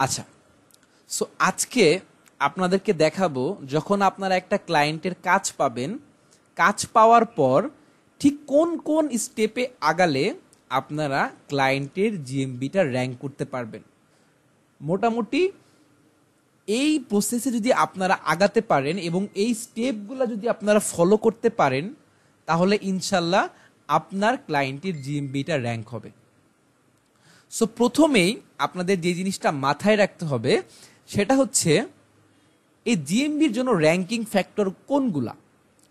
আচ্ছা সো আজকে আপনাদেরকে দেখাবো যখন আপনারা একটা ক্লায়েন্টের কাজ পাবেন, কাজ পাওয়ার পর ঠিক কোন কোন স্টেপে আগালে আপনারা ক্লায়েন্টের জিএমবিটা র্যাঙ্ক করতে পারবেন। মোটামুটি এই প্রসেসে যদি আপনারা আগাতে পারেন এবং এই স্টেপগুলো যদি আপনারা ফলো করতে পারেন, তাহলে ইনশাল্লাহ আপনার ক্লায়েন্টের জিএমবিটা র্যাঙ্ক হবে। সো প্রথমেই আপনাদের যে জিনিসটা মাথায় রাখতে হবে, সেটা হচ্ছে এই জিএমবির জন্য র্যাঙ্কিং ফ্যাক্টর কোনগুলা?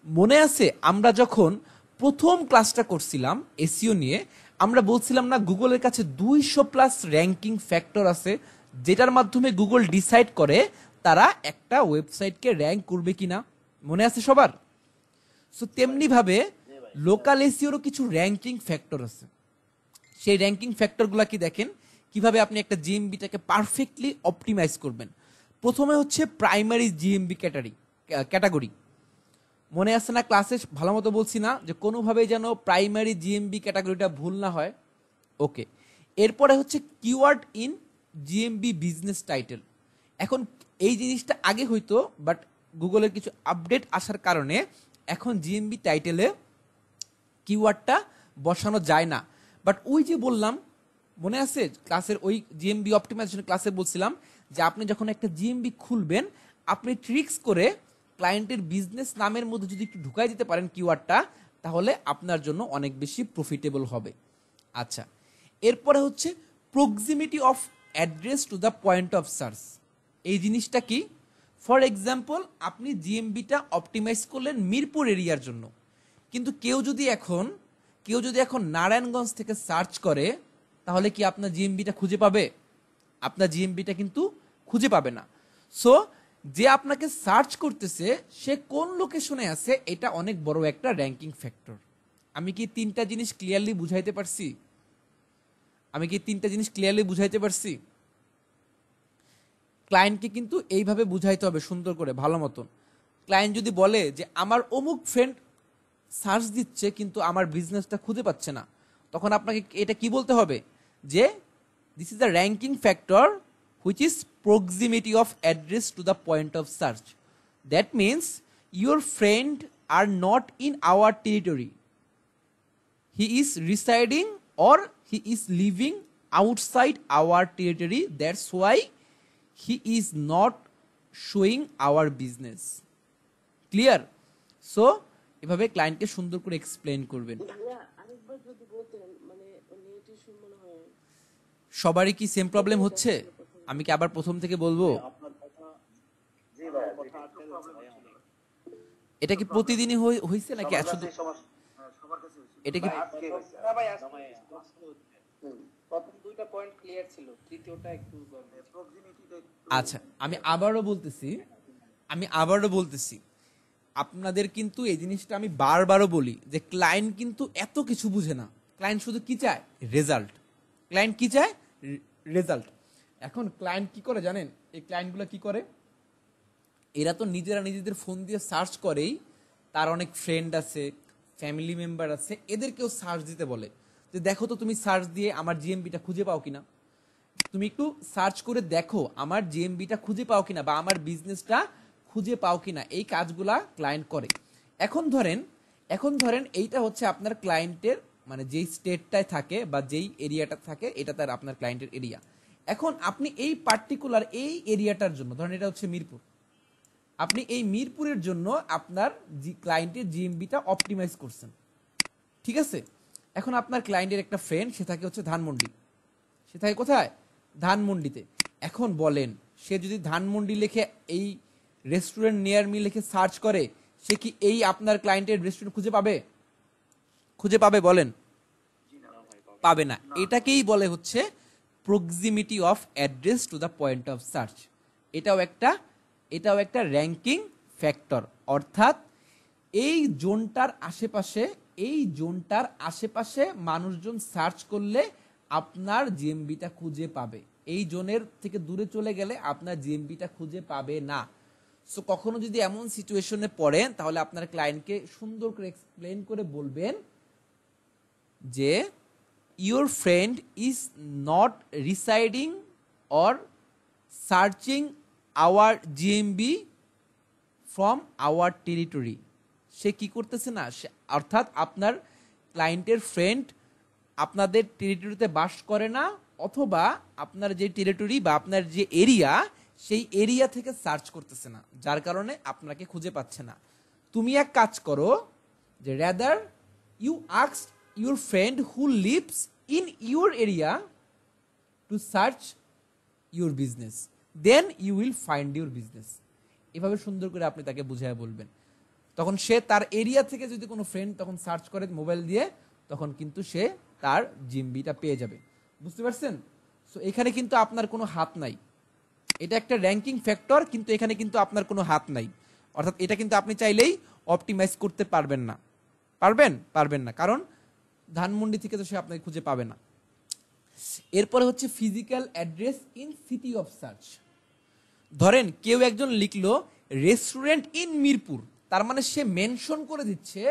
মনে আছে, আমরা যখন প্রথম ক্লাসটা করছিলাম এসিও নিয়ে, আমরা বলছিলাম না গুগলের কাছে দুইশো প্লাস র্যাঙ্কিং ফ্যাক্টর আছে, যেটার মাধ্যমে গুগল ডিসাইড করে তারা একটা ওয়েবসাইটকে র্যাঙ্ক করবে কিনা। মনে আছে সবার? সো তেমনিভাবে লোকাল এসিওরও কিছু র্যাঙ্কিং ফ্যাক্টর আছে। সেই র্যাঙ্কিং ফ্যাক্টরগুলো কি দেখেন? কীভাবে আপনি একটা জিএমবিটাকে পারফেক্টলি অপটিমাইজ করবেন। প্রথমে হচ্ছে প্রাইমারি জিএমবি ক্যাটারি ক্যাটাগরি মনে আছে না ক্লাসে ভালো মতো বলছি না, যে কোনোভাবেই যেন প্রাইমারি জিএমবি ক্যাটাগরিটা ভুল না হয়? ওকে এরপরে হচ্ছে keyword in GMB business title এখন এই জিনিসটা আগে হইতো বাট গুগলের কিছু আপডেট আসার কারণে এখন জিএমবি টাইটেলে কিওয়ার্ডটা বসানো যায় না। বাট ওই যে বললাম মনে আছে? ক্লাসের ওই জিএমবি অপটিমাইজেশন ক্লাসে বলছিলাম যে আপনি যখন একটা জিএমবি খুলবেন, আপনি ট্রিক্স করে ক্লায়েন্টের বিজনেস নামের মধ্যে যদি একটু ঢুকাই দিতে পারেন কিওয়ার্ডটা তাহলে আপনার জন্য অনেক বেশি প্রফিটেবল হবে। আচ্ছা এরপরে হচ্ছে proximity of address to the point of search এই জিনিসটা কি? ফর এক্সাম্পল আপনি জিএমবিটা অপটিমাইজ করলেন মিরপুর এরিয়ার জন্য। কিন্তু কেউ যদি এখন, কেউ যদি এখন নারায়ণগঞ্জ থেকে সার্চ করে তাহলে কি আপনার জিএমবিটা খুঁজে পাবে? আপনার জিএমবিটা কিন্তু খুঁজে পাবে না। সো যে আপনাকে সার্চ করতেছে, সে কোন লোকেশনে আছে, এটা অনেক বড় একটা র্যাঙ্কিং ফ্যাক্টর আমি কি তিনটা জিনিস ক্লিয়ারলি বুঝাইতে পারছি? আমি কি তিনটা জিনিস ক্লিয়ারলি বুঝাইতে পারছি? ক্লায়েন্টকে কিন্তু এইভাবে বুঝাইতে হবে, সুন্দর করে, ভালো মতন। ক্লায়েন্ট যদি বলে যে, আমার অমুক ফ্রেন্ড সার্চ দিচ্ছে, কিন্তু আমার বিজনেসটা খুঁজে পাচ্ছে না, তখন আপনাকে এটা কি বলতে হবে? যে this is the ranking factor which is proximity of address to the point of search that means your friend are not in our territory he is residing or he is living outside our territory. That's why he is not showing our business. Clear so এভাবে ক্লায়েন্টকে সুন্দর করে explain করবেন। মানে net issue মনে হয় সবারই কি সেম প্রবলেম হচ্ছে? আমি কি আবার প্রথম থেকে বলব? এটা কি প্রতিদিনই হই- হইছে নাকি শুধু এটা কি না ভাই আজকে প্রথম দুইটা পয়েন্ট ক্লিয়ার ছিল তৃতীয়টা একটু গন্ডগোল। আচ্ছা আমি আবারও বলতেছি আমি আবারও বলতেছি আপনাদের কিন্তু এই জিনিসটা আমি বারবারও বলি যে ক্লায়েন্ট কিন্তু এত কিছু বুঝে না। ক্লায়েন্ট শুধু কি চায়? রেজাল্ট ক্লায়েন্ট কি চায়? রেজাল্ট। এখন ক্লায়েন্ট কি করে জানেন? এই ক্লায়েন্টগুলো কি করে? এরা তো নিজেরা নিজেদের ফোন দিয়ে সার্চ করেই তার অনেক ফ্রেন্ড আছে ফ্যামিলি মেম্বার আছে, এদেরকেও সার্চ দিতে বলে। যে দেখো তো তুমি সার্চ দিয়ে আমার জিএমবিটা খুঁজে পাও কিনা? তুমি একটু সার্চ করে দেখো আমার জিএমবিটা খুঁজে পাও কিনা বা আমার বিজনেসটা খুঁজে পাও কিনা? এই কাজগুলা ক্লায়েন্ট করে। এখন ধরেন এখন ধরেন এইটা হচ্ছে আপনার ক্লায়েন্টের মানে যেই স্টেটটায় থাকে বা যেই এরিয়াটা থাকে, এটা তার আপনার ক্লায়েন্টের এরিয়া এখন আপনি এই পার্টিকুলার এই এরিয়াটার জন্য, ধরেন এটা হচ্ছে মিরপুর, আপনি এই মিরপুরের জন্য আপনার ক্লায়েন্টের জিএমবিটা অপটিমাইজ করছেন। ঠিক আছে? এখন আপনার ক্লায়েন্টের একটা ফ্রেন্ড সে থাকে হচ্ছে ধানমন্ডি। সে থাকে কোথায়? ধানমন্ডিতে। এখন বলেন, সে যদি ধানমন্ডি লিখে এই রেস্টুরেন্ট নিয়ার মি লিখে সার্চ করে, সে কি এই আপনার ক্লায়েন্টের রেস্টুরেন্ট খুঁজে পাবে? খুঁজে পাবে বলেন? পাবে না। এটাকেই বলে হচ্ছে proximity of address to the point of search এটাও একটা এটাও একটা র্যাঙ্কিং ফ্যাক্টর অর্থাৎ এই জোনটার আশেপাশে, এই জোনটার আশেপাশে মানুষজন সার্চ করলে আপনার জিএমবিটা খুঁজে পাবে। এই জোনের থেকে দূরে চলে গেলে আপনার জিএমবিটা খুঁজে পাবে না। সো কখনো যদি এমন সিচুয়েশনে পড়েন, তাহলে আপনার ক্লায়েন্টকে সুন্দর করে এক্সপ্লেন করে বলবেন যে your friend is not residing or searching our GMB from our territory সে কি করতেছে না? সে- অর্থাৎ আপনার ক্লায়েন্টের ফ্রেন্ড আপনাদের টেরিটরিতে বাস করে না, অথবা আপনার যে টেরিটরি বা আপনার যে এরিয়া সেই এরিয়া থেকে সার্চ করতেছে না, যার কারণে আপনাকে খুঁজে পাচ্ছে না। তুমি এক কাজ করো যে rather you আক্স your friend who lives in your area to search your business then you will find your business এভাবে সুন্দর করে আপনি তাকে বুঝায় বলবেন। তখন সে তার এরিয়া থেকে যদি কোনো ফ্রেন্ড তখন সার্চ করে মোবাইল দিয়ে, তখন কিন্তু সে তার জিম্বিটা পেয়ে যাবে। বুঝতে পারছেন? সো এখানে কিন্তু আপনার কোনো হাত নাই। এটা একটা র্যাঙ্কিং ফ্যাক্টর কিন্তু এখানে কিন্তু আপনার কোনো হাত নাই। অর্থাৎ এটা কিন্তু আপনি চাইলেই অপটিমাইজ করতে পারবেন না। পারবেন? পারবেন না। কারণ ধানমন্ডি থেকে তো সে আপনাকে খুঁজে পাবে না। এরপরে হচ্ছে physical address in city of search ধরেন কেউ একজন লিখলো রেস্টুরেন্ট ইন মিরপুর, তার মানে সে মেনশন করে দিচ্ছে,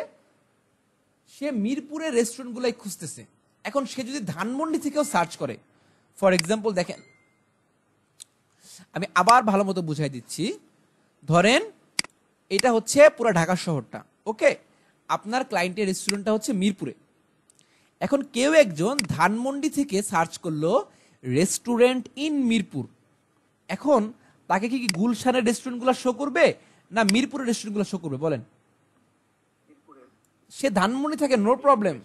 সে মিরপুরের রেস্টুরেন্টগুলাই খুঁজতেছে। এখন সে যদি ধানমন্ডি থেকেও সার্চ করে ফর এক্সাম্পল দেখেন, আমি আবার ভালো মতো বুঝাই দিচ্ছি। ধরেন এটা হচ্ছে পুরো ঢাকা শহরটা ওকে আপনার ক্লায়েন্টের রেস্টুরেন্টটা হচ্ছে মিরপুরে। এখন কেউ একজন ধানমন্ডি থেকে সার্চ করল রেস্টুরেন্ট ইন মিরপুর। এখন তাকে কি গুলশানের রেস্টুরেন্টগুলো শো করবে না মিরপুরের রেস্টুরেন্টগুলো শো করবে? বলেন। সে ধানমন্ডি থাকে নো প্রবলেম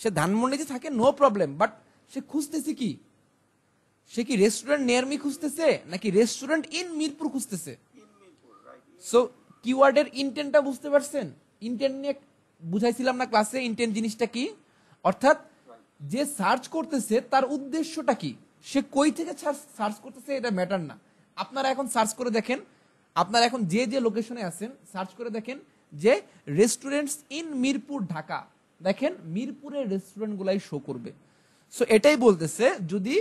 সে ধানমন্ডিতে থাকে নো প্রবলেম বাট সে খুঁজতেছে কি? সে কি রেস্টুরেন্ট নিয়ার মি খুঁজতেছে, নাকি রেস্টুরেন্ট ইন মিরপুর খুঁজতেছে? সো কিওয়ার্ডের ইন্টেন্টটা বুঝতে পারছেন? ইন্টেন্ট নিয়ে বুঝাইছিলাম না ক্লাসে ইন্টেন্ট জিনিসটা কি? অর্থাৎ যে সার্চ করতেছে, তার উদ্দেশ্যটা কি? সে কই থেকে সার্চ করতেছে, এটা ম্যাটার না। আপনারা এখন সার্চ করে দেখেন, আপনারা এখন যে যে লোকেশনে আছেন সার্চ করে দেখেন যে রেস্টুরেন্টস ইন মিরপুর, ঢাকা। দেখেন, মিরপুরের রেস্টুরেন্টগুলাই শো করবে। সো এটাই বলতেছে, যদি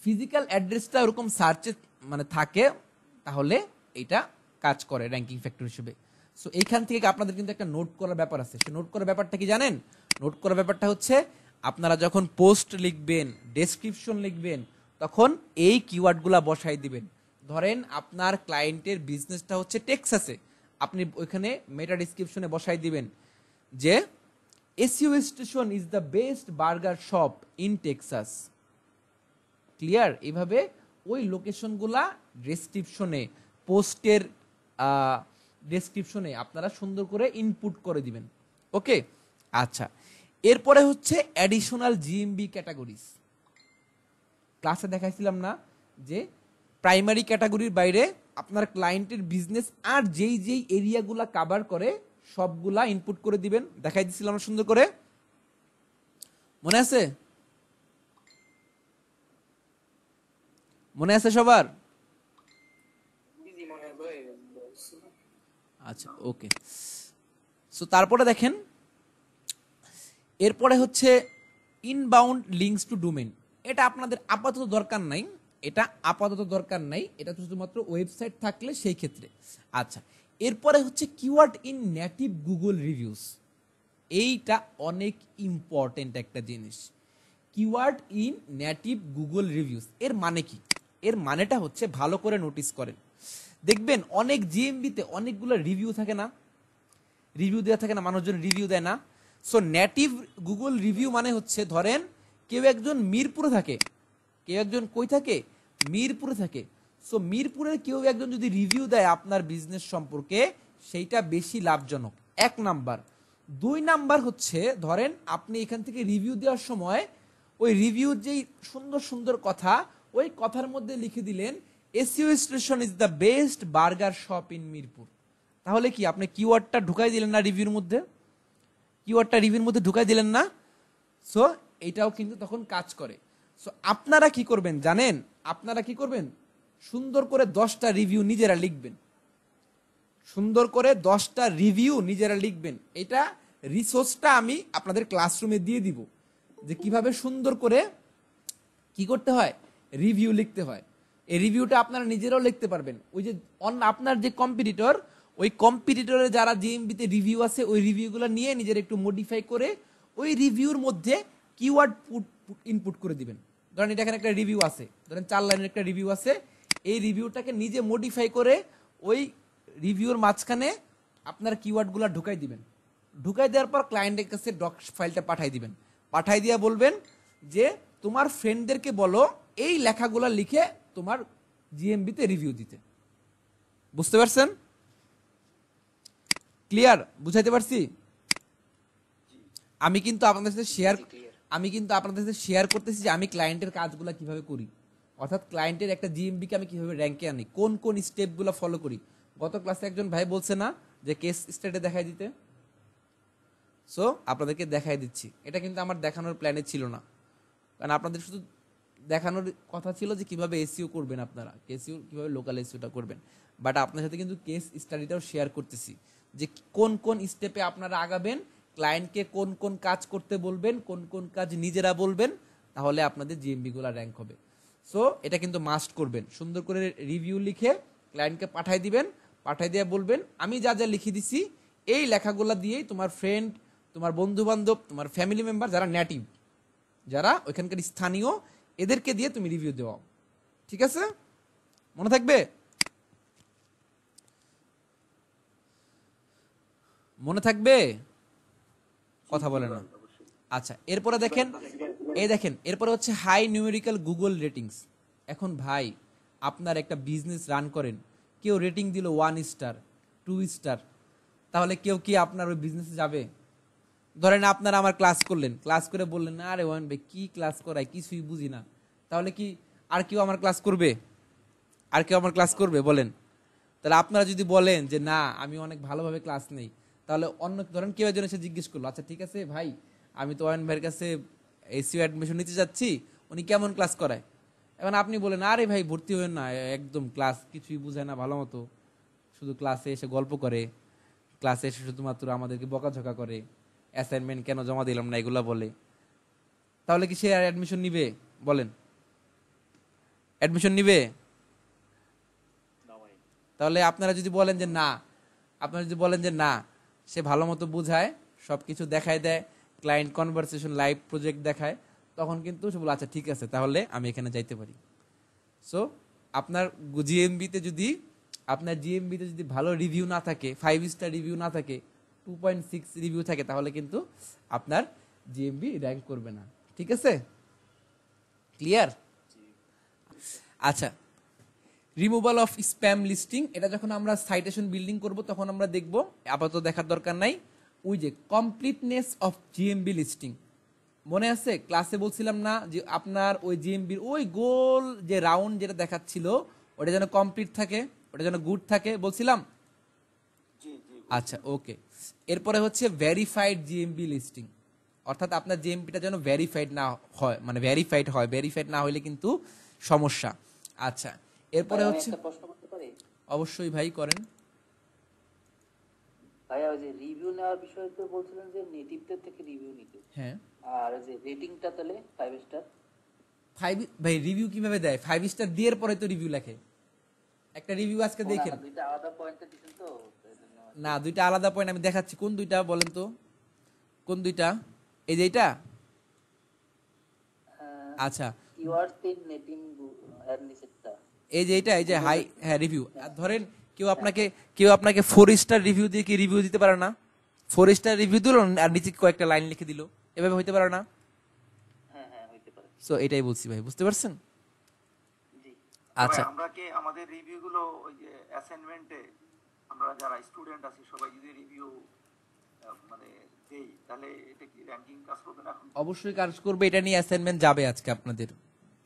ফিজিক্যাল অ্যাড্রেসটা ওরকম সার্চে মানে থাকে, তাহলে এটা কাজ করে র্যাঙ্কিং ফ্যাক্টর হিসেবে। সো এইখান থেকে আপনাদের কিন্তু একটা নোট করার ব্যাপার আছে। সে নোট করার ব্যাপারটা কি জানেন? নোট করার ব্যাপারটা হচ্ছে, আপনারা যখন পোস্ট লিখবেন, ডেসক্রিপশন লিখবেন, তখন এই কিওয়ার্ডগুলা বসাই দিবেন। ধরেন আপনার ক্লায়েন্টের বিজনেসটা হচ্ছে টেক্সাসে। আপনি ওইখানে মেটা ডিসক্রিপশনে বসাই দিবেন যে, SU station is the best burger shop in Texas. Clear? এইভাবে ওই লোকেশনগুলা ডেসক্রিপশনে পোস্টের ডেসক্রিপশনে আপনারা সুন্দর করে ইনপুট করে দিবেন। ওকে আচ্ছা। এরপরে হচ্ছে অ্যাডিশনাল জিএমবি ক্যাটাগরিজ ক্লাসে দেখাইছিলাম না যে প্রাইমারি ক্যাটাগরির বাইরে আপনার ক্লায়েন্টের বিজনেস আর যেই যেই এরিয়াগুলা কাভার করে, সবগুলা ইনপুট করে দিবেন। দেখাই দিছিলাম সুন্দর করে। মনে আছে? মনে আছে সবার ইজি মনে হয় আচ্ছা ওকে। সো তারপরে দেখেন, এরপরে হচ্ছে ইনবাউন্ড লিঙ্কস টু ডোমেন এটা আপনাদের আপাতত দরকার নাই, এটা আপাতত দরকার নাই, এটা শুধুমাত্র ওয়েবসাইট থাকলে সেই ক্ষেত্রে। আচ্ছা এরপরে হচ্ছে keyword in native Google reviews এইটা অনেক ইম্পর্টেন্ট একটা জিনিস। Keyword in native Google reviews এর মানে কি? এর মানেটা হচ্ছে ভালো করে নোটিস করেন। দেখবেন অনেক জিএমবিতে অনেকগুলো রিভিউ থাকে না? রিভিউ দেওয়া থাকে না, মানুষজন রিভিউ দেয় না। সো নেটিভ গুগল রিভিউ মানে হচ্ছে, ধরেন, কেউ একজন মিরপুরে থাকে। কেউ একজন কই থাকে? মিরপুরে থাকে। সো মিরপুরের কেউ একজন যদি রিভিউ দেয় আপনার বিজনেস সম্পর্কে, সেইটা বেশি লাভজনক। এক নাম্বার। দুই নাম্বার হচ্ছে, ধরেন, আপনি এখান থেকে রিভিউ দেওয়ার সময়, ওই রিভিউর যেই সুন্দর সুন্দর কথা, ওই কথার মধ্যে লিখে দিলেন SU station is the best burger shop in Mirpur. তাহলে কি আপনি কিওয়ার্ডটা ঢুকাই দিলেন না রিভিউর মধ্যে? কিওয়ার্ডটা রিভিউর মধ্যে ঢুকাই দিলেন না? সো এটাও কিন্তু তখন কাজ করে। সো আপনারা কি করবেন জানেন? আপনারা কি করবেন? সুন্দর করে দশটা রিভিউ নিজেরা লিখবেন। সুন্দর করে দশটা রিভিউ নিজেরা লিখবেন। এটা রিসোর্সটা আমি আপনাদের ক্লাসরুমে দিয়ে দিব। যে কীভাবে সুন্দর করে কি করতে হয়? রিভিউ লিখতে হয়। এই রিভিউটা আপনারা নিজেরাও লিখতে পারবেন। ওই যে আপনার যে কম্পিটিটর ওই কম্পিটিটরের যারা জিএমবিতে রিভিউ আছে, ওই রিভিউগুলো নিয়ে নিজের একটু মডিফাই করে ওই রিভিউর মধ্যে কিওয়ার্ড ইনপুট করে দিবেন। ধরেন এটা এখানে একটা রিভিউ আছে। ধরেন চার লাইনের একটা রিভিউ আছে। এই রিভিউটাকে নিজে মডিফাই করে ওই রিভিউর মাঝখানে আপনার কিওয়ার্ডগুলো ঢুকাই দিবেন। ঢুকাই দেওয়ার পর ক্লায়েন্টের কাছে ডক ফাইলটা পাঠাই দিবেন। পাঠাই দিয়া বলবেন যে, তোমার ফ্রেন্ডদেরকে বলো, এই লেখাগুলো লিখে তোমার জিএমবিতে রিভিউ দিতে। বুঝতে পারছেন? ক্লিয়ার বুঝাইতে পারছি? আমি কিন্তু আপনাদের সাথে শেয়ার আমি কিন্তু আপনাদের সাথে শেয়ার করতেছি যে আমি ক্লায়েন্টের কাজগুলো কীভাবে করি। অর্থাৎ ক্লায়েন্টের একটা জিএমবিকে আমি কীভাবে র্যাঙ্কে আনি? কোন কোন স্টেপগুলো ফলো করি? গত ক্লাসে একজন ভাই বলছে না যে কেস স্টেটে দেখাই দিতে। সো আপনাদেরকে দেখাই দিচ্ছি। এটা কিন্তু আমার দেখানোর প্ল্যানে ছিল না। কারণ আপনাদের শুধু দেখানোর কথা ছিল যে কীভাবে এসিও করবেন আপনারা। কেসিও কীভাবে লোকাল এসিওটা করবেন। বাট আপনার সাথে কিন্তু কেস স্টাডিটাও শেয়ার করতেছি যে কোন কোন স্টেপে আপনারা আগাবেন ক্লায়েন্টকে কোন কোন কাজ করতে বলবেন, কোন কোন কাজ নিজেরা বলবেন, তাহলে আপনাদের জিএমবি গুলা র্যাঙ্ক হবে। সো এটা কিন্তু মাস্ট করবেন। সুন্দর করে রিভিউ লিখে ক্লায়েন্টকে পাঠাই দিবেন, পাঠাই দিয়ে বলবেন, আমি যা যা লিখে দিছি, এই লেখাগুলো দিয়েই তোমার ফ্রেন্ড তোমার বন্ধু বান্ধব তোমার ফ্যামিলি মেম্বার যারা নেটিভ যারা ওইখানকার স্থানীয় এদেরকে দিয়ে তুমি রিভিউ দেওয়া ঠিক আছে? মনে থাকবে? মনে থাকবে? কথা বলে না। আচ্ছা এরপরে দেখেন, এই দেখেন, এরপরে হচ্ছে হাই নিউমেরিক্যাল গুগল রেটিংস এখন ভাই, আপনার একটা বিজনেস রান করেন, কেউ রেটিং দিল ওয়ান স্টার টু স্টার তাহলে কেউ কি আপনার ওই বিজনেসে যাবে? ধরেন আপনারা আমার ক্লাস করলেন ক্লাস করে বললেন না আরে ওয়ান ভাই, কী ক্লাস করায়? কিছুই বুঝি না। তাহলে কি আর কেউ আমার ক্লাস করবে? আর কেউ আমার ক্লাস করবে? বলেন। তাহলে আপনারা যদি বলেন যে, না, আমি অনেক ভালোভাবে ক্লাস নেই, তাহলে অন্য, ধরেন কেউ একজন এসে জিজ্ঞেস করল আচ্ছা ঠিক আছে ভাই, আমি তো ওয়ান ভাইয়ের কাছে এসিও অ্যাডমিশন নিতে যাচ্ছি, উনি কেমন ক্লাস করায়? এখন আপনি বলেন, আরে ভাই, ভর্তি হবেন না, একদম ক্লাস কিছুই বুঝায় না, ভালো মতো। শুধু ক্লাসে এসে গল্প করে ক্লাসে এসে শুধুমাত্র আমাদেরকে বকাঝকা করে। অ্যাসাইনমেন্ট কেন জমা দিলাম না, এগুলা বলে। তাহলে কি সে আর অ্যাডমিশন নিবে? বলেন। অ্যাডমিশন নিবে? তাহলে আপনারা যদি বলেন যে না, আপনারা যদি বলেন যে না, সে ভালো মতো বুঝায় সব কিছু দেখায় দেয় ক্লায়েন্ট কনভারসেশন লাইভ প্রজেক্ট দেখায়, তখন কিন্তু সে বলে আচ্ছা ঠিক আছে, তাহলে আমি এখানে যাইতে পারি। সো আপনার জিএমবিতে যদি, আপনার জিএমবিতে যদি ভালো রিভিউ না থাকে ফাইভ স্টার রিভিউ না থাকে টু পয়েন্ট সিক্স রিভিউ থাকে, তাহলে কিন্তু আপনার জিএমবি র্যাঙ্ক করবে না। ঠিক আছে? ক্লিয়ার আচ্ছা রিমুভাল অফ স্প্যাম লিস্টিং এটা যখন আমরা সাইটেশন বিল্ডিং করব, তখন আমরা দেখব, আপাতত দেখার দরকার নাই, ওই যে কমপ্লিটনেস অফ জিএমবি লিস্টিং মনে আছে? ক্লাসে বলছিলাম না যে আপনার ওই জিএমবির ওই গোল যে রাউন্ড যেটা দেখাচ্ছিল, ওটা যেন কমপ্লিট থাকে, ওটা যেন গুড থাকে, বলছিলাম? আচ্ছা ওকে এরপরে হচ্ছে ভেরিফাইড জিএমবি লিস্টিং অর্থাৎ আপনার জিএমপিটা যেন ভেরিফাইড না হয় মানে ভেরিফাইড হয় ভেরিফাইড না হলে কিন্তু সমস্যা। আচ্ছা এরপরে হচ্ছে অবশ্যই ভাই করেন। ভাইয়া ওই যে রিভিউ নেওয়ার বিষয়ে তো বলছিলেন যে নেটিভদের থেকে রিভিউ নিতে। হ্যাঁ। আর ওই যে রেটিংটা তাহলে ফাইভ স্টার ফাইভ ভাই রিভিউ কীভাবে দেয়? ফাইভ স্টার দেওয়ার পরে তো রিভিউ লেখে। একটা রিভিউ আজকে দেখেন। দুইটা আলাদা পয়েন্টে দিচ্ছেন তো। না দুইটা আলাদা পয়েন্ট আমি দেখাচ্ছি। কোন দুইটা বলেন তো? কোন দুইটা? এই যে এইটা? আচ্ছা। এই যে এইটা এই যে হাই হ্যাঁ রিভিউ ধরেন কেউ আপনাকে কেউ আপনাকে ফোর স্টার রিভিউ দিয়ে কি রিভিউ দিতে পারে না? ফোর স্টার রিভিউ দিল আর নিচে কয়েকটা লাইন লিখে দিল। এভাবে হইতে পারে না? হ্যাঁ হ্যাঁ সো এটাই বলছি ভাই বুঝতে পারছেন? আচ্ছা। আমরা কি আমাদের রিভিউ গুলো ওই যে অ্যাসাইনমেন্টে আমরা যারা স্টুডেন্ট আছি সবাই যদি রিভিউ মানে দেই তাহলে এটা কি র্যাঙ্কিং কাজ করবে না এখন? অবশ্যই কাজ করবে এটা নিয়ে অ্যাসাইনমেন্ট যাবে আজকে আপনাদের।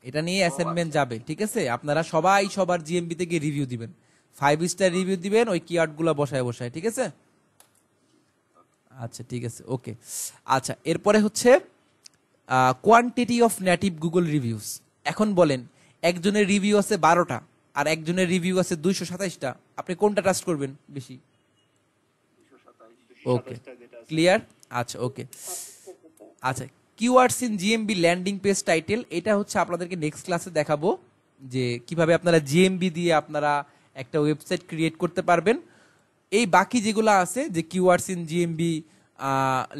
এটা নিয়ে অ্যাসাইনমেন্ট যাবে ঠিক আছে? আপনারা সবাই সবার জিএমবি থেকে রিভিউ দিবেন। ফাইভ স্টার রিভিউ দিবেন ওই কিওয়ার্ডগুলো বসায় বসায় ঠিক আছে? আচ্ছা ঠিক আছে ওকে। আচ্ছা এরপরে হচ্ছে quantity of native Google reviews এখন বলেন একজনের রিভিউ আছে বারোটা। আর একজনের রিভিউ আছে দুইশো সাতাইশটা। আপনি কোনটা ট্রাস্ট করবেন বেশি? ওকে ক্লিয়ার আচ্ছা ওকে আচ্ছা keywords in GMB landing page title এটা হচ্ছে আপনাদেরকে নেক্সট ক্লাসে দেখাবো যে কীভাবে আপনারা জিএমবি দিয়ে আপনারা একটা ওয়েবসাইট ক্রিয়েট করতে পারবেন। এই বাকি যেগুলো আছে যে keywords in GMB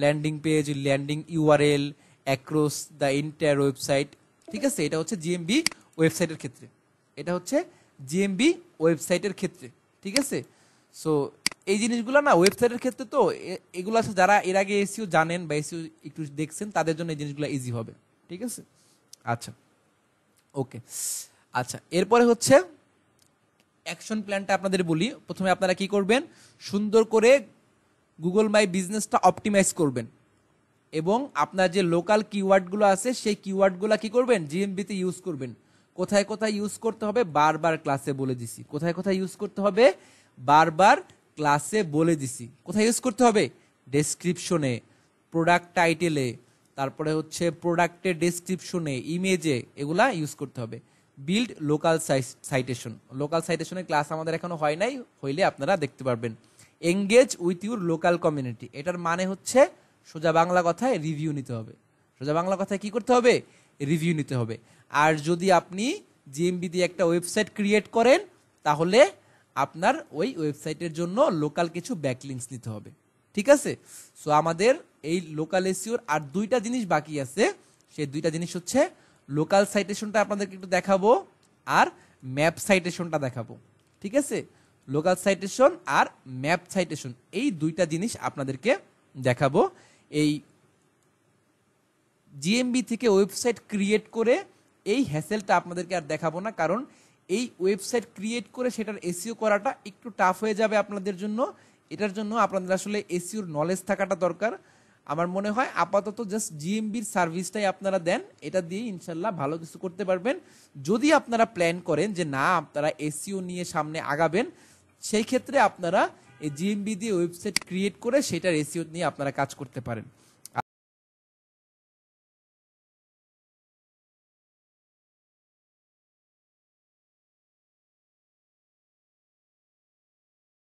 landing page landing URL across the entire website ঠিক আছে? এটা হচ্ছে জিএমবি ওয়েবসাইটের ক্ষেত্রে। এটা হচ্ছে জিএমবি ওয়েবসাইটের ক্ষেত্রে, ঠিক আছে? সো এই জিনিসগুলো না ওয়েবসাইটের ক্ষেত্রে তো এগুলো আছে যারা এর আগে এসিও জানেন বা এসিও একটু দেখছেন, তাদের জন্য এই জিনিসগুলো ইজি হবে, ঠিক আছে? আচ্ছা ওকে আচ্ছা এরপরে হচ্ছে অ্যাকশন প্ল্যানটা আপনাদের বলি। প্রথমে আপনারা কি করবেন? সুন্দর করে গুগল মাই বিজনেসটা অপটিমাইজ করবেন। এবং আপনার যে লোকাল কিওয়ার্ডগুলো আছে, সেই কিওয়ার্ডগুলো কি করবেন? জিএমবিতে ইউজ করবেন। কোথায় কোথায় ইউজ করতে হবে? বারবার ক্লাসে বলে দিছি। কোথায় কোথায় ইউজ করতে হবে? বারবার ক্লাসে বলে দিছি। কোথায় ইউজ করতে হবে? ডেসক্রিপশনে প্রোডাক্ট টাইটেলে তারপরে হচ্ছে প্রোডাক্টের ডেসক্রিপশনে ইমেজে এগুলা ইউজ করতে হবে। বিল্ড লোকাল সাইটেশন লোকাল সাইটেশনের ক্লাস আমাদের এখনও হয় নাই, হইলে আপনারা দেখতে পারবেন। Engage with your local community এটার মানে হচ্ছে সোজা বাংলা কথায় রিভিউ নিতে হবে। সোজা বাংলা কথায় কি করতে হবে? রিভিউ নিতে হবে। আর যদি আপনি জিএমবি দিয়ে একটা ওয়েবসাইট ক্রিয়েট করেন, তাহলে আপনার ওই ওয়েবসাইটের জন্য লোকাল কিছু ব্যাকলিংস নিতে হবে। ঠিক আছে? সো আমাদের এই লোকাল এসিওর আর দুইটা জিনিস বাকি আছে। সেই দুইটা জিনিস হচ্ছে লোকাল সাইটেশনটা আপনাদেরকে একটু দেখাবো আর ম্যাপ সাইটেশনটা দেখাবো। ঠিক আছে? লোকাল সাইটেশন আর ম্যাপ সাইটেশন এই দুইটা জিনিস আপনাদেরকে দেখাবো। এই জিএমবি থেকে ওয়েবসাইট ক্রিয়েট করে এই হ্যাসেলটা আপনাদেরকে আর দেখাবো না, কারণ এই ওয়েবসাইট ক্রিয়েট করে সেটার এসিও করাটা একটু টাফ হয়ে যাবে আপনাদের জন্য। এটার জন্য আপনাদের আসলে এসিওর নলেজ থাকাটা দরকার। আমার মনে হয় আপাতত জাস্ট জিএমবির সার্ভিসটাই আপনারা দেন, এটা দিয়ে ইনশাল্লাহ ভালো কিছু করতে পারবেন। যদি আপনারা প্ল্যান করেন যে না, আপনারা এসিও নিয়ে সামনে আগাবেন, সেই ক্ষেত্রে আপনারা এই জিএমবি দিয়ে ওয়েবসাইট ক্রিয়েট করে সেটার এসিও নিয়ে আপনারা কাজ করতে পারেন।